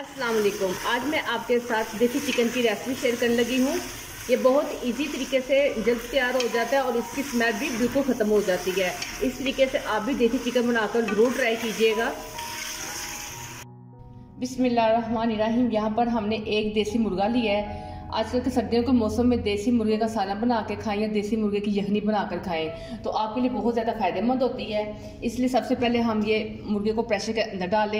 अस्सलाम वालेकुम आज मैं आपके साथ देसी चिकन की रेसिपी शेयर करने लगी हूँ। ये बहुत इजी तरीके से जल्द तैयार हो जाता है और इसकी स्मेल भी बिल्कुल ख़त्म हो जाती है। इस तरीके से आप भी देसी चिकन बनाकर ज़रूर ट्राई कीजिएगा। बिसमीम यहाँ पर हमने एक देसी मुर्गा लिया है। आजकल के सर्दियों के मौसम में देसी मुर्गे का सालन बना के खाएँ या देसी मुर्गे की यखनी बनाकर खाएँ तो आपके लिए बहुत ज़्यादा फ़ायदेमंद होती है। इसलिए सबसे पहले हम ये मुर्गे को प्रेशर के अंदर डाल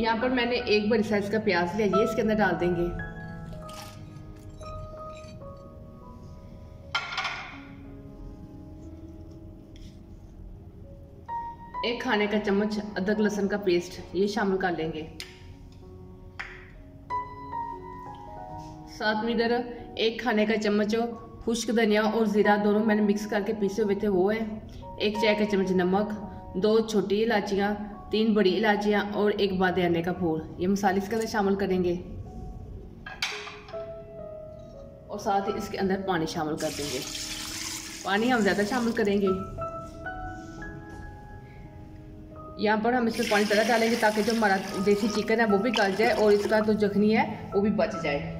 यहाँ पर मैंने एक बड़ी साइज़ का प्याज लिया ये इसके अंदर डाल देंगे। एक खाने का चम्मच, अदरक लहसुन का पेस्ट, ये शामिल कर लेंगे। साथ में इधर एक खाने का चम्मच, खुश्क धनिया और ज़ीरा दोनों मैंने मिक्स करके पीसे हुए थे, वो है। एक चाय का चम्मच नमक, दो छोटी इलाचियाँ तीन बड़ी इलायचियाँ और एक बादे का फूल ये मसाले इसके अंदर शामिल करेंगे। और साथ ही इसके अंदर पानी शामिल कर देंगे। पानी हम ज़्यादा शामिल करेंगे। यहाँ पर हम इसमें पानी ज़्यादा डालेंगे ताकि जो हमारा देसी चिकन है वो भी गल जाए और इसका जो जखनी है वो भी बच जाए।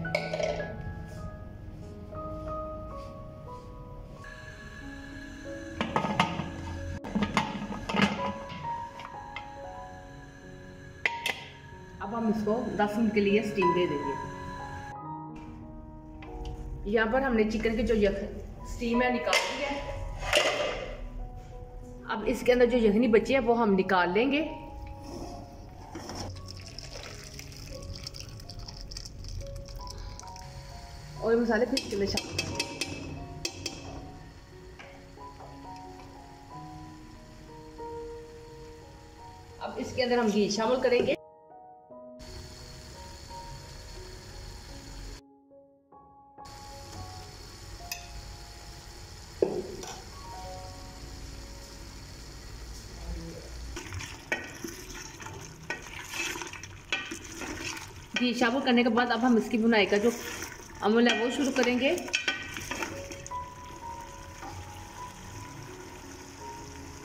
इसको 10 मिनट के लिए स्टीम दे देंगे। यहाँ पर हमने चिकन की जो यख स्टीम है निकाल दी है। अब इसके अंदर जो यखनी बची है, वो हम निकाल लेंगे। और मसाले फिर इसके अंदर अब इसके अंदर हम घी शामिल करेंगे। घी शामिल करने के बाद अब हम इसकी बुनाई का जो अमल है वो शुरू करेंगे।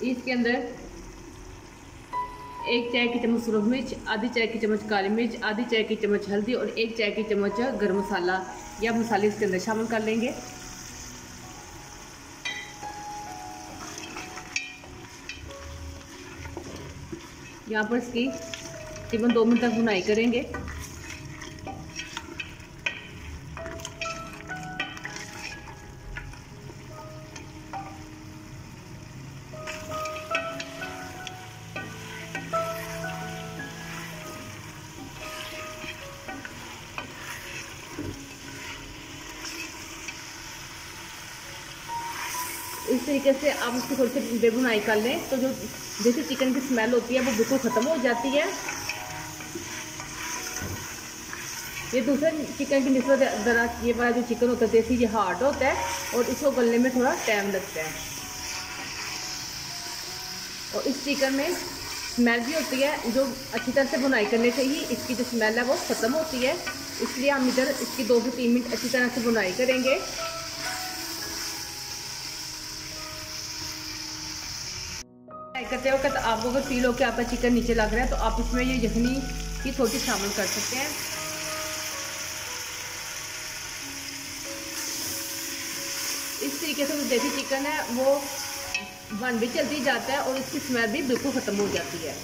इसके अंदर एक चाय की चम्मच सुरख मिर्च, आधी चाय की चम्मच काली मिर्च, आधी चाय की चम्मच हल्दी और एक चाय की चम्मच गर्म मसाला। या मसाले इसके अंदर शामिल कर लेंगे। यहाँ पर इसकी तकरीबन दो मिनट तक बुनाई करेंगे। तरीके से आप उसकी थोड़ी सी बेबुनाई कर लें। तो जो जैसे चिकन की स्मेल होती है, वो बिल्कुल ख़त्म हो जाती है। ये दूसरे चिकन की नस्बत ज़रा ये वाला जो चिकन होता है, देसी ये हार्ड होता है और इसको गलने में थोड़ा टाइम लगता है। और इस चिकन में स्मेल भी होती है, जो अच्छी तरह से बुनाई करने से ही इसकी जो स्मेल है, वो ख़त्म होती है। इसलिए हम इधर इसकी दो से तीन मिनट अच्छी तरह से बुनाई करेंगे। फ्राई करते वक्त आपको अगर फील हो कि आपका चिकन नीचे लग रहा है तो आप इसमें ये यखनी की थोड़ी शामिल कर सकते हैं। इस तरीके से जो देसी चिकन है, वो बन भी जल्दी जाता है और इसकी स्मेल भी बिल्कुल ख़त्म हो जाती है।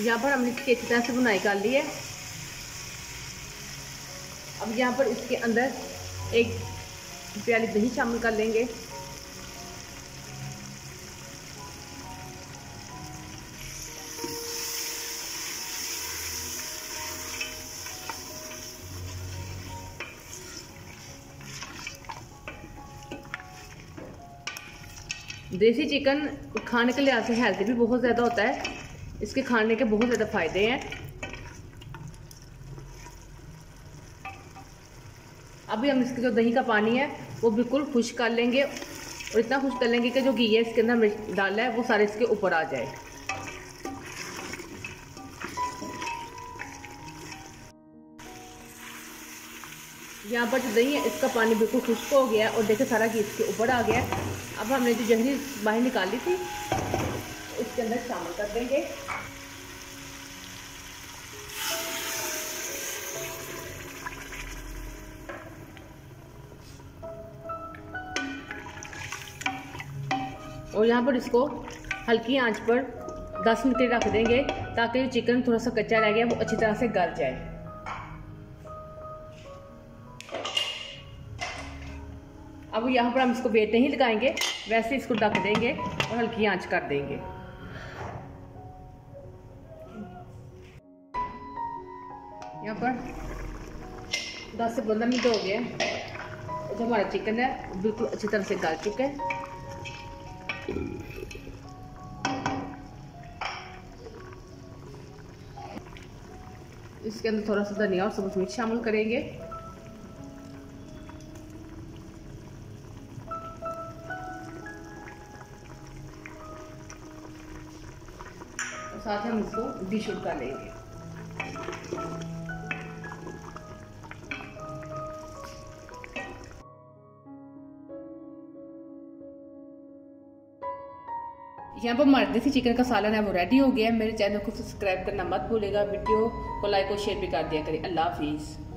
यहाँ पर हमने इसकी अच्छी तरह से बुनाई कर ली है। अब यहाँ पर इसके अंदर एक प्याली दही शामिल कर लेंगे। देसी चिकन खाने के लिहाज से हेल्थ भी बहुत ज़्यादा होता है। इसके खाने के बहुत ज़्यादा फ़ायदे हैं। अभी हम इसके जो दही का पानी है, वो बिल्कुल खुश्क कर लेंगे और इतना खुश कर लेंगे कि जो घी है इसके अंदर डाला है, वो सारे इसके ऊपर आ जाए। यहाँ पर जो दही है, इसका पानी बिल्कुल खुश्क हो गया है और देखे सारा घी इसके ऊपर आ गया है। अब हमने जो जहरी बाहर निकाली थी, उसके अंदर शामिल कर देंगे। और यहाँ पर इसको हल्की आँच पर 10 मिनट रख देंगे ताकि जो चिकन थोड़ा सा कच्चा रह गया, वो अच्छी तरह से गल जाए। अब यहाँ पर हम इसको वेट नहीं लगाएँगे, वैसे इसको ढक देंगे और हल्की आँच कर देंगे। यहाँ पर 10 से पंद्रह मिनट हो गए। जो हमारा चिकन है बिल्कुल अच्छी तरह से गल चुका है। इसके अंदर थोड़ा सा धनिया और सब्ज मिर्च शामिल करेंगे। साथ ही हम इसको डिश उठा लेंगे। यहाँ पर हमारे देसी चिकन का सालन है, वो रेडी हो गया है। मेरे चैनल को सब्सक्राइब करना मत भूलेगा। वीडियो को लाइक और शेयर भी कर दिया करें। अल्लाह हाफिज़।